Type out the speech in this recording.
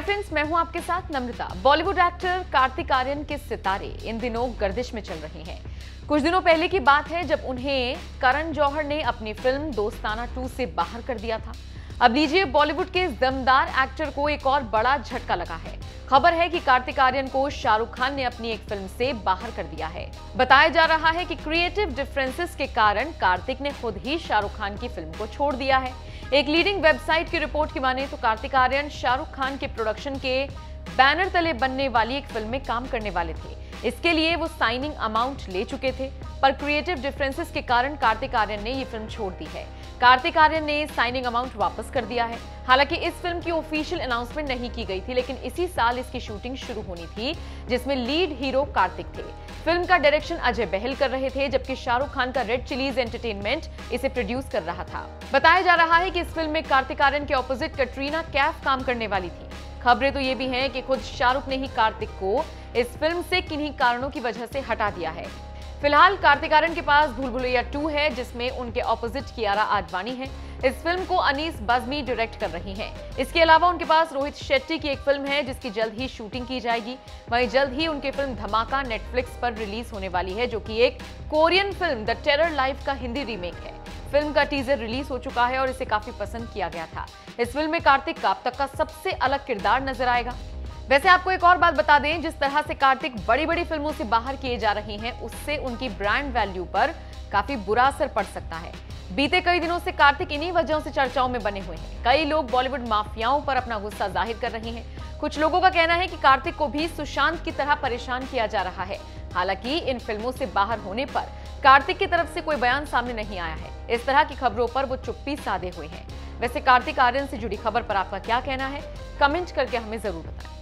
Friends, मैं हूँ आपके साथ नम्रता। बॉलीवुड एक्टर कार्तिक आर्यन के सितारे इन दिनों गर्दिश में चल रहे हैं। कुछ दिनों पहले की बात है जब उन्हें करण जौहर ने अपनी फ़िल्म दोस्ताना टू से बाहर कर दिया था। अब लीजिए बॉलीवुड के इस दमदार एक्टर को एक और बड़ा झटका लगा है। खबर है कि कार्तिक आर्यन को शाहरुख खान ने अपनी एक फ़िल्म से बाहर कर दिया है। बताया जा रहा है कि क्रिएटिव डिफरेंसेस के कारण कार्तिक ने खुद ही शाहरुख खान की फ़िल्म को छोड़ दिया है। एक लीडिंग वेबसाइट की रिपोर्ट की माने तो कार्तिक आर्यन शाहरुख खान के प्रोडक्शन के बैनर तले बनने वाली एक फ़िल्म में काम करने वाले थे। इसके लिए वो साइनिंग अमाउंट ले चुके थे। पर क्रिएटिव डिफरेंसेस के कारण कार्तिक आर्यन ने ये फ़िल्म छोड़ दी है। कार्तिक आर्यन ने साइनिंग अमाउंट वापस कर दिया है। हालाँकि इस फ़िल्म की ऑफिशियल अनाउंसमेंट नहीं की गई थी, लेकिन इसी साल इसकी शूटिंग शुरू होनी थी, जिसमें लीड हीरो कार्तिक थे। फ़िल्म का डायरेक्शन अजय बहल कर रहे थे, जबकि शाहरुख खान का रेड चिलीज एंटरटेनमेंट इसे प्रोड्यूस कर रहा था। बताया जा रहा है कि इस फ़िल्म में कार्तिक आर्यन के ऑपोजिट कटरीना कैफ काम करने वाली थी। खबरें तो ये भी हैं कि खुद शाहरुख ने ही कार्तिक को इस फ़िल्म से किन्हीं कारणों की वजह से हटा दिया है। फ़िलहाल कार्तिक आर्यन के पास भूल भुलैया टू है, जिसमें उनके ऑपोजिट कियारा आडवाणी है। इस फ़िल्म को अनीस बजमी डायरेक्ट कर रही हैं। इसके अलावा उनके पास रोहित शेट्टी की एक फ़िल्म है, जिसकी जल्द ही शूटिंग की जाएगी। वहीं जल्द ही उनकी फ़िल्म धमाका नेटफ्लिक्स पर रिलीज़ होने वाली है, जो कि एक कोरियन फ़िल्म द टेरर लाइफ का हिंदी रीमेक है। फ़िल्म का टीजर रिलीज़ हो चुका है और इसे काफ़ी पसंद किया गया था। इस फ़िल्म में कार्तिक का अब तक का सबसे अलग किरदार नज़र आएगा। वैसे आपको एक और बात बता दें, जिस तरह से कार्तिक बड़ी बड़ी फ़िल्मों से बाहर किए जा रहे हैं, उससे उनकी ब्रांड वैल्यू पर काफ़ी बुरा असर पड़ सकता है। बीते कई दिनों से कार्तिक इन्हीं वजहों से चर्चाओं में बने हुए हैं। कई लोग बॉलीवुड माफियाओं पर अपना गुस्सा ज़ाहिर कर रहे हैं। कुछ लोगों का कहना है कि कार्तिक को भी सुशांत की तरह परेशान किया जा रहा है। हालाँकि, इन फ़िल्मों से बाहर होने पर कार्तिक की तरफ़ से कोई बयान सामने नहीं आया है। इस तरह की खबरों पर वो चुप्पी साधे हुए हैं। वैसे कार्तिक आर्यन से जुड़ी खबर पर आपका क्या कहना है? कमेंट करके हमें ज़रूर बताएँ।